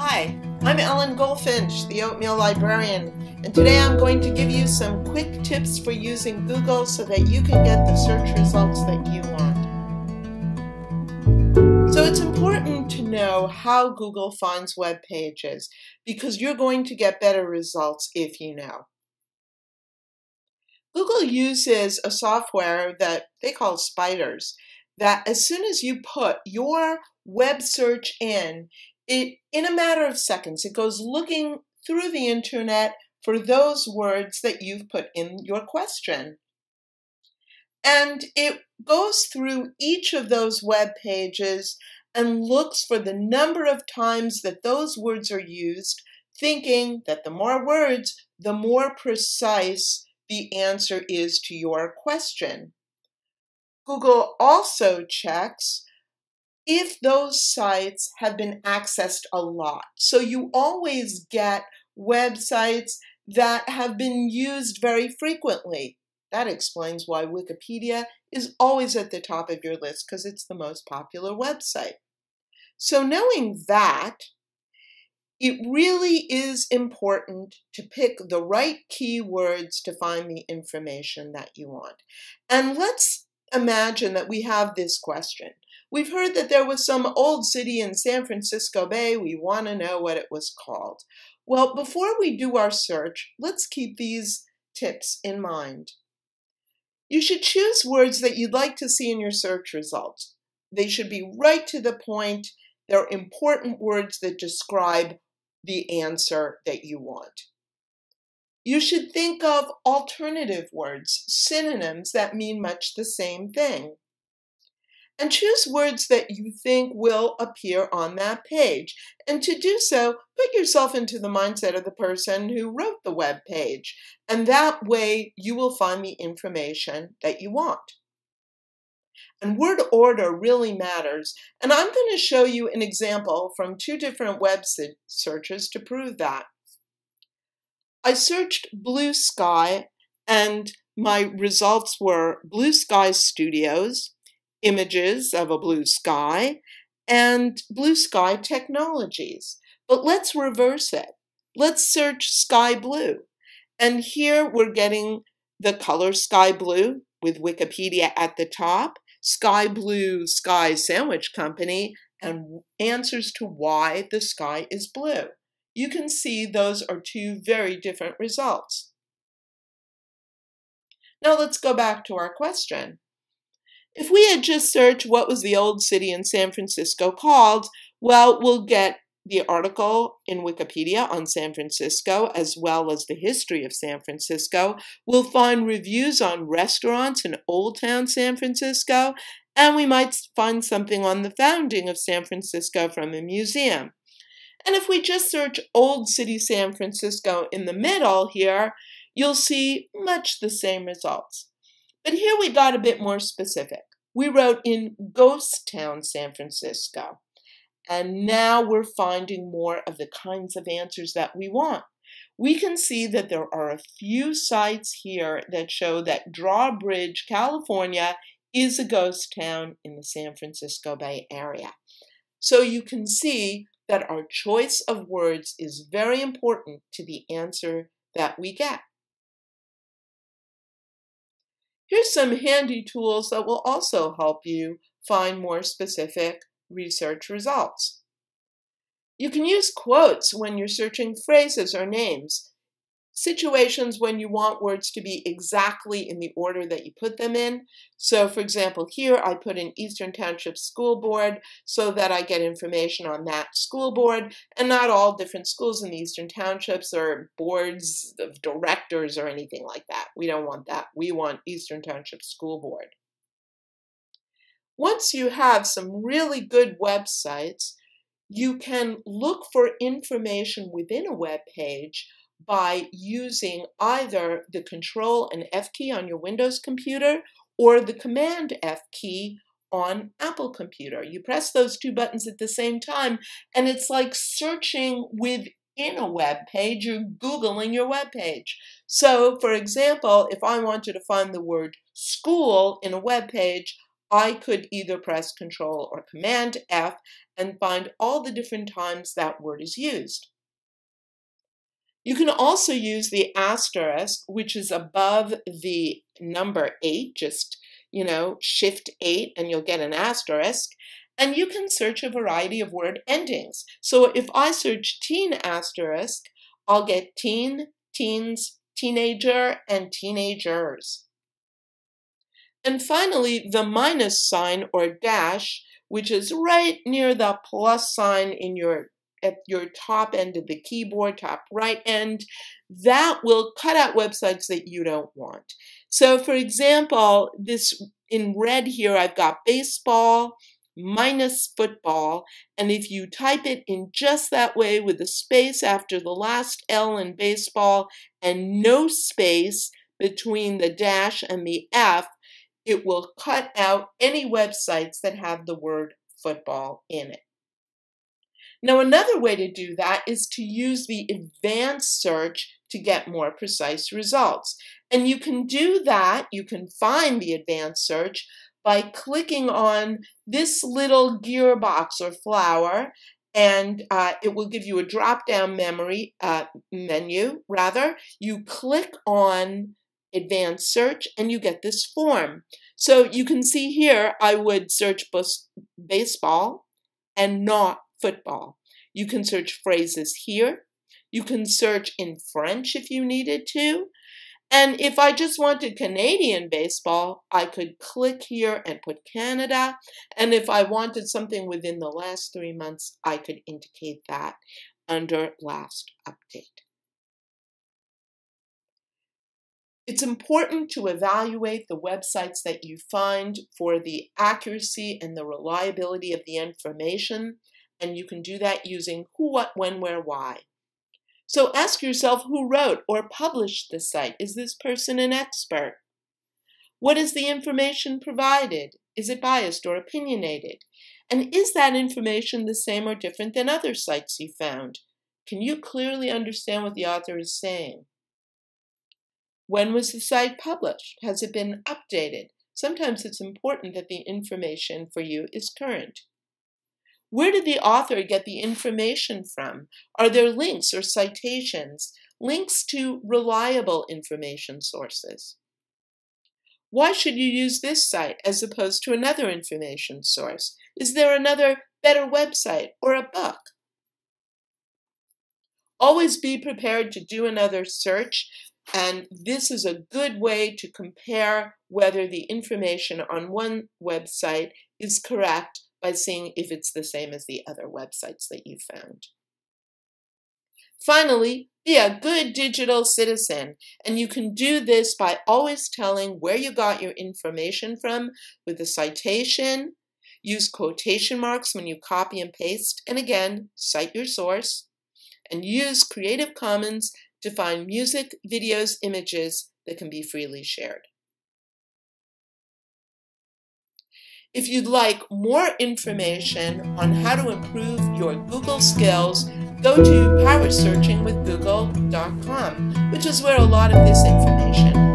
Hi, I'm Ellen Goldfinch, the Oatmeal Librarian, and today I'm going to give you some quick tips for using Google so that you can get the search results that you want. So it's important to know how Google finds web pages because you're going to get better results if you know. Google uses a software that they call spiders that as soon as you put your web search in, it in a matter of seconds, it goes looking through the internet for those words that you've put in your question. And it goes through each of those web pages and looks for the number of times that those words are used, thinking that the more words, the more precise the answer is to your question. Google also checks if those sites have been accessed a lot. So you always get websites that have been used very frequently. That explains why Wikipedia is always at the top of your list because it's the most popular website. So knowing that, it really is important to pick the right keywords to find the information that you want. And let's imagine that we have this question. We've heard that there was some old city in San Francisco Bay. We want to know what it was called. Well, before we do our search, let's keep these tips in mind. You should choose words that you'd like to see in your search results. They should be right to the point. They're important words that describe the answer that you want. You should think of alternative words, synonyms that mean much the same thing and choose words that you think will appear on that page. And to do so, put yourself into the mindset of the person who wrote the web page. And that way you will find the information that you want. And word order really matters. And I'm going to show you an example from two different web searches to prove that. I searched blue sky and my results were Blue Sky Studios, images of a blue sky, and blue sky technologies. But let's reverse it. Let's search sky blue. And here we're getting the color sky blue with Wikipedia at the top, sky blue sky sandwich company, and answers to why the sky is blue. You can see those are two very different results. Now let's go back to our question. If we had just searched what was the old city in San Francisco called, well, we'll get the article in Wikipedia on San Francisco, as well as the history of San Francisco. We'll find reviews on restaurants in Old Town San Francisco, and we might find something on the founding of San Francisco from a museum. And if we just search Old City San Francisco in the middle here, you'll see much the same results. But here we got a bit more specific. We wrote in Ghost Town, San Francisco. And now we're finding more of the kinds of answers that we want. We can see that there are a few sites here that show that Drawbridge, California is a ghost town in the San Francisco Bay Area. So you can see that our choice of words is very important to the answer that we get. Here's some handy tools that will also help you find more specific research results. You can use quotes when you're searching phrases or names situations when you want words to be exactly in the order that you put them in. So for example, here I put in Eastern Township School Board so that I get information on that school board and not all different schools in the Eastern Townships or boards of directors or anything like that. We don't want that. We want Eastern Township School Board. Once you have some really good websites, you can look for information within a web page by using either the Control and F key on your Windows computer or the Command F key on Apple computer. You press those two buttons at the same time, and it's like searching within a web page. You're Googling your web page. So, for example, if I wanted to find the word school in a web page, I could either press Control or Command F, and find all the different times that word is used. You can also use the asterisk, which is above the number 8, just, you know, shift 8 and you'll get an asterisk. And you can search a variety of word endings. So if I search teen asterisk, I'll get teen, teens, teenager, and teenagers. And finally, the minus sign or dash, which is right near the plus sign in your at your top end of the keyboard, top right end, that will cut out websites that you don't want. So for example, this in red here, I've got baseball minus football. And if you type it in just that way with a space after the last L in baseball and no space between the dash and the F, it will cut out any websites that have the word football in it. Now, another way to do that is to use the advanced search to get more precise results. And you can do that, you can find the advanced search by clicking on this little gearbox or flower and uh, it will give you a drop-down memory uh, menu. Rather, you click on advanced search and you get this form. So you can see here, I would search baseball and not football. You can search phrases here. You can search in French if you needed to. And if I just wanted Canadian baseball, I could click here and put Canada. And if I wanted something within the last three months, I could indicate that under last update. It's important to evaluate the websites that you find for the accuracy and the reliability of the information, and you can do that using who, what, when, where, why. So ask yourself who wrote or published the site. Is this person an expert? What is the information provided? Is it biased or opinionated? And is that information the same or different than other sites you found? Can you clearly understand what the author is saying? When was the site published? Has it been updated? Sometimes it's important that the information for you is current. Where did the author get the information from? Are there links or citations? Links to reliable information sources. Why should you use this site as opposed to another information source? Is there another better website or a book? Always be prepared to do another search and this is a good way to compare whether the information on one website is correct by seeing if it's the same as the other websites that you found. Finally, be a good digital citizen, and you can do this by always telling where you got your information from with a citation, use quotation marks when you copy and paste, and again, cite your source, and use Creative Commons to find music, videos, images that can be freely shared. If you'd like more information on how to improve your Google skills, go to powersearchingwithgoogle.com, which is where a lot of this information